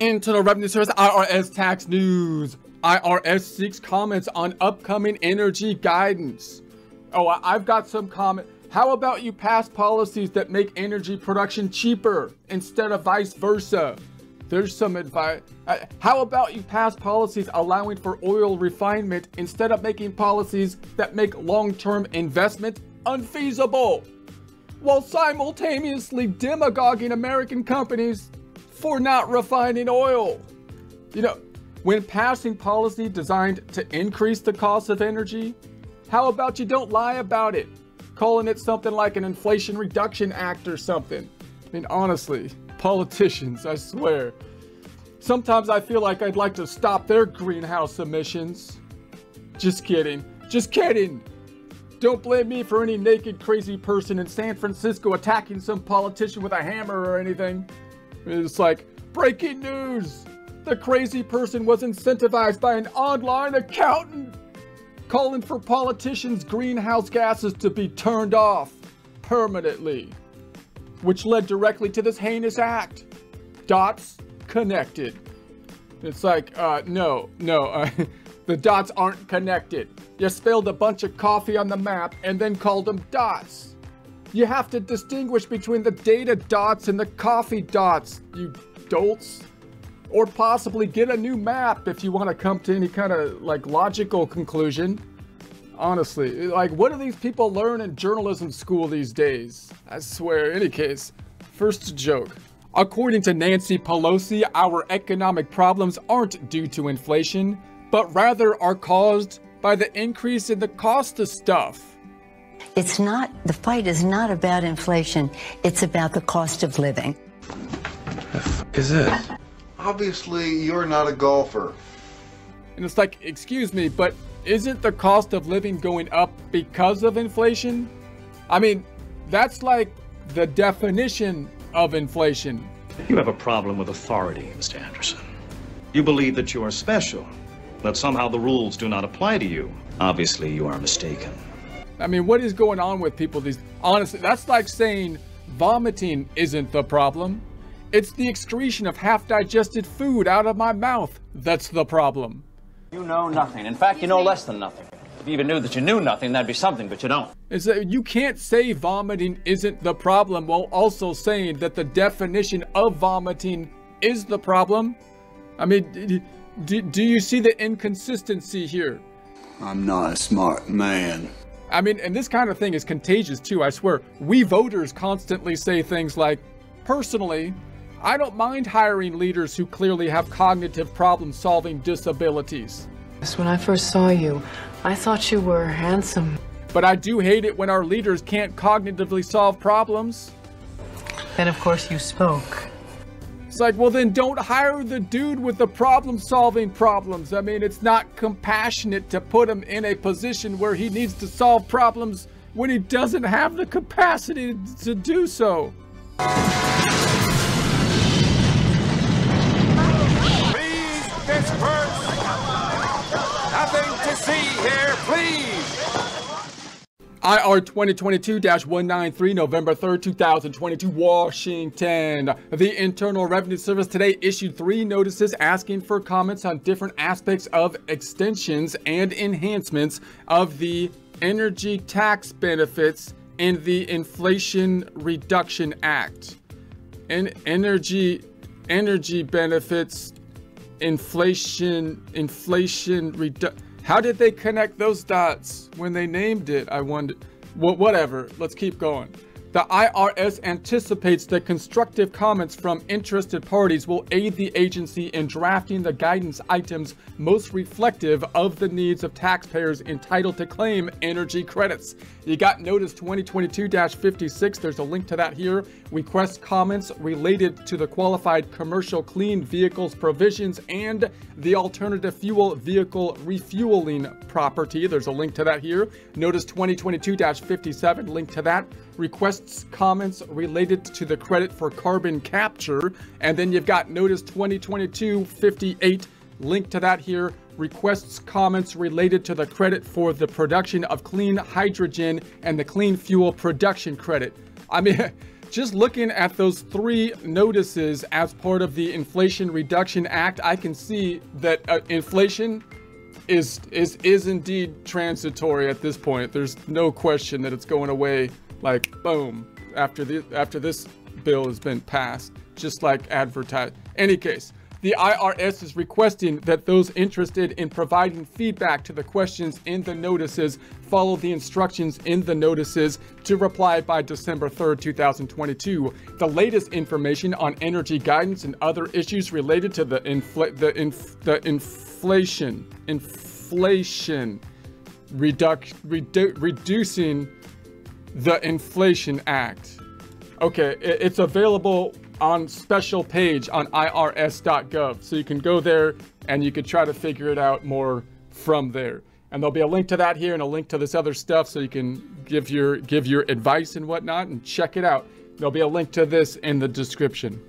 Internal Revenue Service IRS tax news. IRS seeks comments on upcoming energy guidance. Oh, I've got some comment. How about you pass policies that make energy production cheaper instead of vice versa? There's some advice. Uh, how about you pass policies allowing for oil refinement instead of making policies that make long-term investment unfeasible? While simultaneously demagoguing American companies for not refining oil. You know, when passing policy designed to increase the cost of energy, how about you don't lie about it? Calling it something like an Inflation Reduction Act or something. I mean, honestly, politicians, I swear. Sometimes I feel like I'd like to stop their greenhouse emissions. Just kidding. Just kidding. Don't blame me for any naked crazy person in San Francisco attacking some politician with a hammer or anything. It's like, breaking news! The crazy person was incentivized by an online accountant calling for politicians' greenhouse gases to be turned off permanently, which led directly to this heinous act. Dots connected. It's like, uh, no, no, uh, the dots aren't connected. You spilled a bunch of coffee on the map and then called them dots. You have to distinguish between the data dots and the coffee dots, you dolts. Or possibly get a new map if you want to come to any kind of like logical conclusion. Honestly, like what do these people learn in journalism school these days? I swear, any case, first joke. According to Nancy Pelosi, our economic problems aren't due to inflation, but rather are caused by the increase in the cost of stuff. It's not, the fight is not about inflation, it's about the cost of living. Is it? Obviously, you're not a golfer. And it's like, excuse me, but isn't the cost of living going up because of inflation? I mean, that's like the definition of inflation. You have a problem with authority, Mr. Anderson. You believe that you are special, that somehow the rules do not apply to you. Obviously, you are mistaken. I mean, what is going on with people these honestly, that's like saying vomiting isn't the problem. It's the excretion of half-digested food out of my mouth that's the problem. You know nothing. In fact, you know less than nothing. If you even knew that you knew nothing, that'd be something, but you don't. Is that you can't say vomiting isn't the problem while also saying that the definition of vomiting is the problem. I mean, do, do you see the inconsistency here? I'm not a smart man. I mean, and this kind of thing is contagious too, I swear. We voters constantly say things like, personally, I don't mind hiring leaders who clearly have cognitive problem solving disabilities. When I first saw you, I thought you were handsome. But I do hate it when our leaders can't cognitively solve problems. Then, of course, you spoke. It's like, well, then don't hire the dude with the problem solving problems. I mean, it's not compassionate to put him in a position where he needs to solve problems when he doesn't have the capacity to do so. Please disperse. Nothing to see here, please. IR 2022-193, November 3rd, 2022, Washington. The Internal Revenue Service today issued three notices asking for comments on different aspects of extensions and enhancements of the energy tax benefits in the Inflation Reduction Act. And energy energy benefits inflation inflation reduction how did they connect those dots when they named it? I wonder. Well, whatever. Let's keep going. The IRS anticipates that constructive comments from interested parties will aid the agency in drafting the guidance items most reflective of the needs of taxpayers entitled to claim energy credits. You got Notice 2022-56. There's a link to that here. Request comments related to the qualified commercial clean vehicles provisions and the alternative fuel vehicle refueling property. There's a link to that here. Notice 2022-57, link to that. Requests comments related to the credit for carbon capture. And then you've got Notice 2022-58, link to that here. Requests comments related to the credit for the production of clean hydrogen and the clean fuel production credit. I mean, just looking at those three notices as part of the Inflation Reduction Act, I can see that uh, inflation is is is indeed transitory at this point. There's no question that it's going away like boom after the after this bill has been passed, just like advertised. Any case, the IRS is requesting that those interested in providing feedback to the questions in the notices follow the instructions in the notices to reply by December 3rd, 2022. The latest information on energy guidance and other issues related to the infl- the, inf- the inflation inflation reduc- redu- reducing the Inflation Act. Okay, it's available on special page on irs.gov. So you can go there and you could try to figure it out more from there. And there'll be a link to that here and a link to this other stuff so you can give your give your advice and whatnot and check it out. There'll be a link to this in the description.